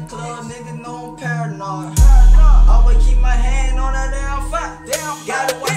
the club, nigga, no paranoid. I would keep my hand on that damn fight. Damn, gotta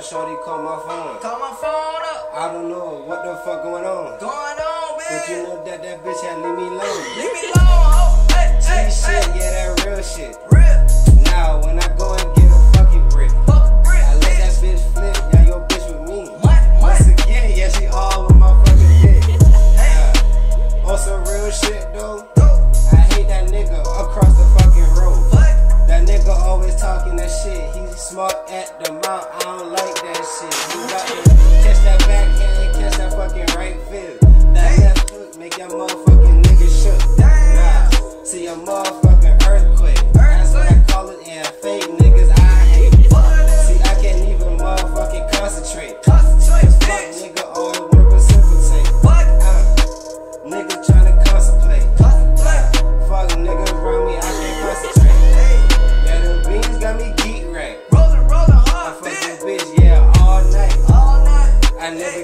Yo, shorty, call my phone. Call my phone up. I don't know what the fuck going on. Going on, bitch. But you know that that bitch had leave me alone. leave me alone, ho. Hey, hey, shit, yeah, that real shit. Talking that shit. He's smart at the mouth. I don't like that shit. He got to catch that backhand, catch that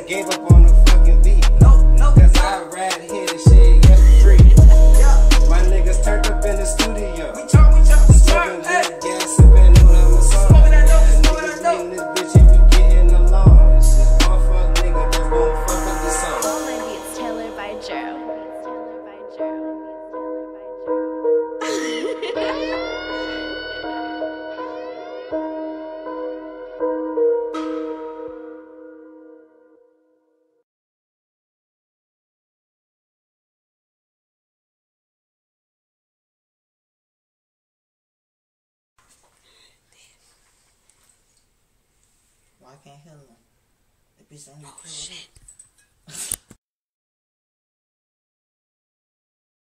gave up on the fucking beat. No, no. Cause I ride here and shit, yeah, for free. Yeah. My niggas turned up in the studio. We chop, we chop, we Smoking chop. Hey. good gas, sipping on a Masson. Smoking that dope, Yeah, smoking niggas that dope. in this bitch if you getting along. This is one fuck nigga that's gon' fuck up the song. All my beats tailored by Joe. Why I can't hear them? The bitch on oh, shit.